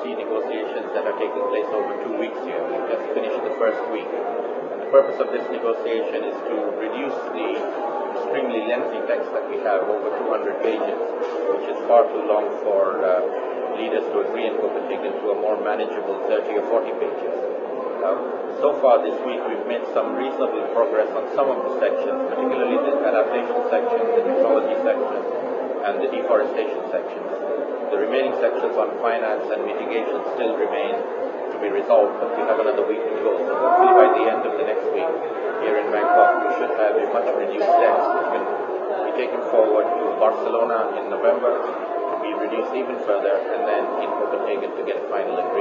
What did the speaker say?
GCC negotiations that are taking place over two weeks here. We've just finished the first week. And the purpose of this negotiation is to reduce the extremely lengthy text that we have, over 200 pages, which is far too long for uh, leaders to agree in Copenhagen to a more manageable 30 or 40 pages. Uh, so far this week we've made some reasonable progress on some of the sections, particularly the adaptation section, the technology the deforestation sections. The remaining sections on finance and mitigation still remain to be resolved, but we have another week to go. So hopefully by the end of the next week here in Bangkok, we should have a much reduced text which can be taken forward to Barcelona in November to be reduced even further, and then in Copenhagen to get a final agreement.